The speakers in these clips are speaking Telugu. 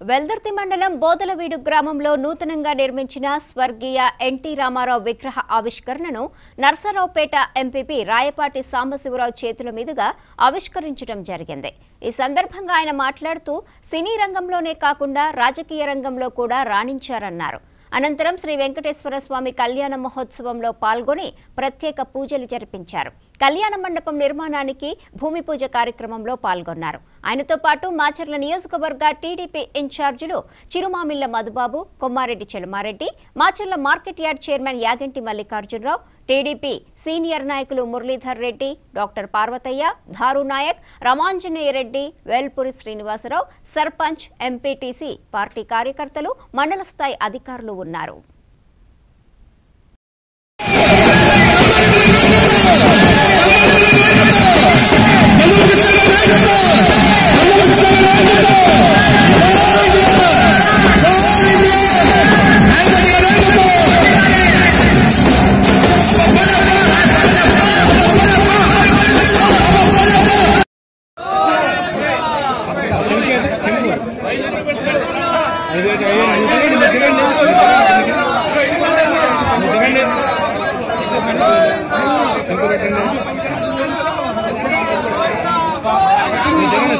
వెల్దుర్తి మండలం బోదలవీడు గ్రామంలో నూతనంగా నిర్మించిన స్వర్గీయ ఎన్టీ రామారావు విగ్రహ ఆవిష్కరణను నర్సరావుపేట ఎంపీపీ రాయపాటి సాంబశివరావు చేతుల మీదుగా ఆవిష్కరించడం జరిగింది. ఈ సందర్భంగా ఆయన మాట్లాడుతూ సినీ రంగంలోనే కాకుండా రాజకీయ రంగంలో కూడా రాణించారన్నారు. అనంతరం శ్రీ వెంకటేశ్వర స్వామి కళ్యాణ మహోత్సవంలో పాల్గొని ప్రత్యేక పూజలు జరిపించారు. కళ్యాణ మండపం నిర్మాణానికి భూమి పూజ కార్యక్రమంలో పాల్గొన్నారు. ఆయనతో పాటు మాచర్ల నియోజకవర్గ టీడీపీ ఇన్ఛార్జీలు Chirumamilla Madhubabu Kommareddy Chelamareddy Macherla market yard chairman Yaganti Mallikarjunarao TDP senior నాయకులు Muralidhar Reddy doctor Parvathaiah Dharu Nayak Ramanjaneya Reddy Velpuri Srinivasarao sarpanch MPTC party కార్యకర్తలు మండల స్థాయి అధికారులు ఉన్నారు.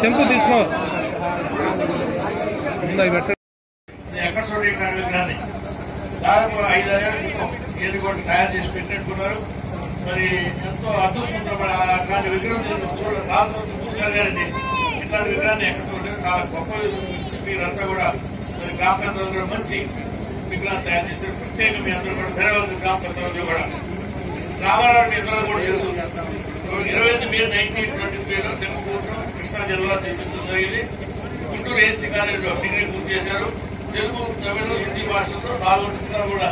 టెంపుల్ తీసుకో. ఉందా ఎక్కడ చూడండి ఇక్కడ విగ్రహాన్ని దాదాపు ఐదారేళ్ళ క్రితం ఏది కూడా తయారు చేసి పెట్టినట్టున్నారు మరి ఎంతో అదృష్టంతో అట్లాంటి విగ్రహం నేను చూడ చాలా కానీ ఇట్లాంటి విగ్రహాన్ని ఎక్కడ చూడలేదు. చాలా గొప్ప మీరంతా కూడా మరి గ్రామ కూడా మంచి విగ్రహం తయారు చేశారు. ప్రత్యేకంగా మీ అందరూ కూడా ధన్యవాదాలు గ్రామ పెద్దలు కూడా. రామారావు ఇతరులు కూడా చేస్తున్నారు ఇరవై ఎనిమిది మే నైన్టీన్ ట్వంటీ త్రీలో తెలుగు కృష్ణా జిల్లాలో చేయించడం జరిగింది. గుంటూరు ఏసీ కాలేజీలో డిగ్రీ పూర్తి చేశారు. తెలుగు తమిళ హిందీ భాషల్లో నాలుగు చిత్రాలు కూడా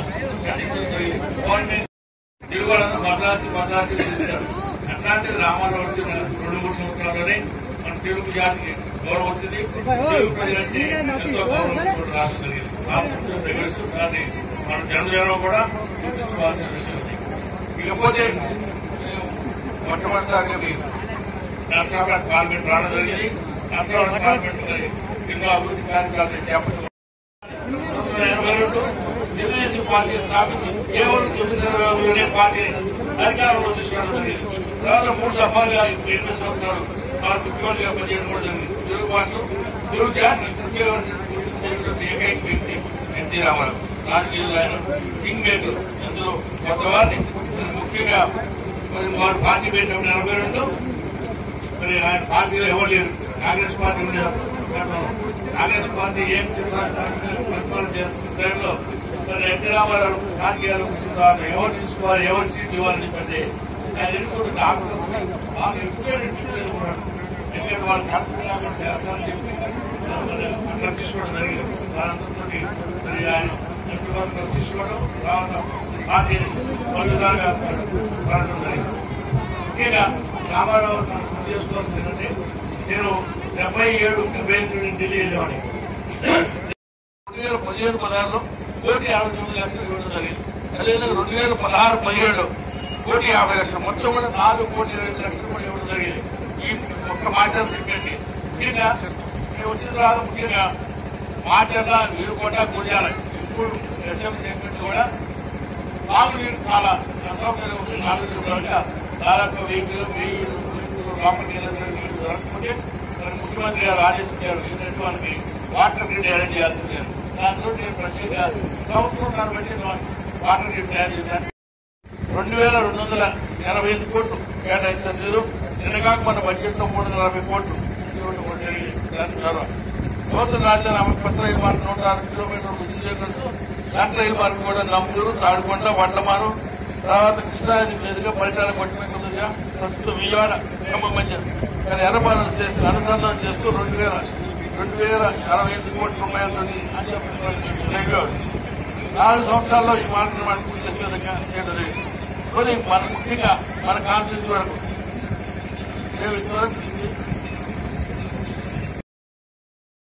అందించడం జరిగింది. గవర్నమెంట్ తెలుగు వాళ్ళందరూ మద్రాసు మద్రాసి చేశారు. అట్లాంటిది రామారావు వచ్చిన రెండు మూడు సంవత్సరాల్లోనే మన తెలుగు జాతికి గౌరవం వచ్చింది. తెలుగు ప్రజలంటే ఎంతో గౌరవం రావడం జరిగింది. రాష్ట్రంలో తెలుగు దాన్ని మన జనజనం కూడా గుర్తించుకోవాల్సిన విషయం ఇకపోతే మొట్టమొదటిసారిగా మీరు నర్సరాబాద్ పార్లమెంట్ రావడం జరిగింది. నర్సరాబాద్ పార్లమెంట్ మరి ఎన్నో అభివృద్ధి కార్యక్రమాలు చేపట్టడం తెలుగుదేశం పార్టీ స్థాపించి కేవలం తొమ్మిది నెలలోనే పార్టీని అధికారంలో తీసుకోవడం జరిగింది. తర్వాత మూడు దఫాలుగా ఎన్ని సంవత్సరాలు వారు ముఖ్యమంత్రిగా పనిచేయడం కూడా జరిగింది. తెలుగు భాష తెలుగు జాతి ప్రత్యేకమైనటువంటి ఏకైక వ్యక్తి ఎన్టీ రామారావు. రాజకీయాలు ఆయన కింగ్ మేకర్ అందులో కొత్త వారిని ముఖ్యంగా వారు పార్టీ పెట్టినప్పుడు నలభై రెండు మరి ఆయన పార్టీలో ఎవరు లేరు. కాంగ్రెస్ పార్టీ కాంగ్రెస్ పార్టీ ఏం చిత్రాలు పరిపాలన చేస్తున్న టైంలో మరి హైదరాబాద్ రామారావు రాజకీయాలు వచ్చిన ఎవరు తీసుకోవాలి ఎవరు సీట్ ఇవ్వాలని చెప్పండి ఆయన ఎన్నుకుంటే డాక్టర్స్ వాళ్ళు ఎడ్యుకేటెడ్ ఎందుకంటే వాళ్ళు డాక్టర్ చేస్తారని చెప్పి మరి అట్లా తీసుకోవడం జరిగింది. దాంతో మరి ఆయన ఎంపీ తీసుకోవడం తర్వాత పార్టీని పలు ముఖ్యంగా రామారావు గుర్తు చేసుకోవాల్సింది ఏంటంటే నేను డెబ్బై ఏడు డెబ్బై ఎనిమిది నుండి ఢిల్లీ వెళ్ళేవాడిని రెండు వేల పదిహేడు పదహారులో కోటి యాభై తొమ్మిది లక్షలు ఇవ్వడం జరిగింది. అదేవిధంగా రెండు వేల పదహారు పదిహేడు కోటి యాభై లక్షలు మొత్తం కూడా నాలుగు కోటి ఇరవై ఐదు లక్షలు కూడా ఇవ్వడం జరిగింది. ఈ ఒక్క మాట సెక్రటరీ. ముఖ్యంగా మేము వచ్చిన తర్వాత ముఖ్యంగా మాచర్ల వీరుకోట గురియాల ఇప్పుడు ఎస్ఎం సెక్రటరీ కూడా. తాగునీరు చాలా అసౌకర్యం ఉంది నాలుగు కనుక దాదాపు వెయ్యి వెయ్యి లోపలికి వెళ్ళేసరికి నీళ్ళు దొరకకపోతే మరి ముఖ్యమంత్రి గారు ఆదేశించారు ఏంటంటే వాళ్ళకి వాటర్ గ్రిడ్ అరేంజ్ చేయాల్సిందే. దాంతో నేను ప్రత్యేక సంవత్సరం దాన్ని బట్టి వాటర్ గ్రిడ్ తయారు చేశాను. రెండు వేల రెండు వందల ఎనభై ఐదు కోట్లు కేటాయించారు మీరు నిన్నగాక మన బడ్జెట్లో మూడు వందల నలభై కోట్లు ఇవ్వడం నూతన రాజధాని అమలు పత్ర రైలు మార్గం నూట ఆరు కిలోమీటర్లు విజయనగరంతో దాంట్లో రైలు మార్గం కూడా నంబూరు తాడుకొండ వడ్లమాను తర్వాత కృష్ణానది మీదుగా పరిటాల కొట్టినట్టుగా ప్రస్తుతం విజయవాడ ఖమ్మం మధ్య. కానీ ఎర్రపాలన స్టేషన్ అనుసంధానం చేస్తూ రెండు వేల రెండు వేల అరవై ఐదు కోట్ల రూపాయలతో నాలుగు సంవత్సరాల్లో ఈ మాటలు నిర్మాణం పూర్తి చేసే విధంగా చేయడం లేదు కానీ మన ముఖ్యంగా మన కాన్స్టిట్యూన్సీ వరకు. మేము ఇంతవరకు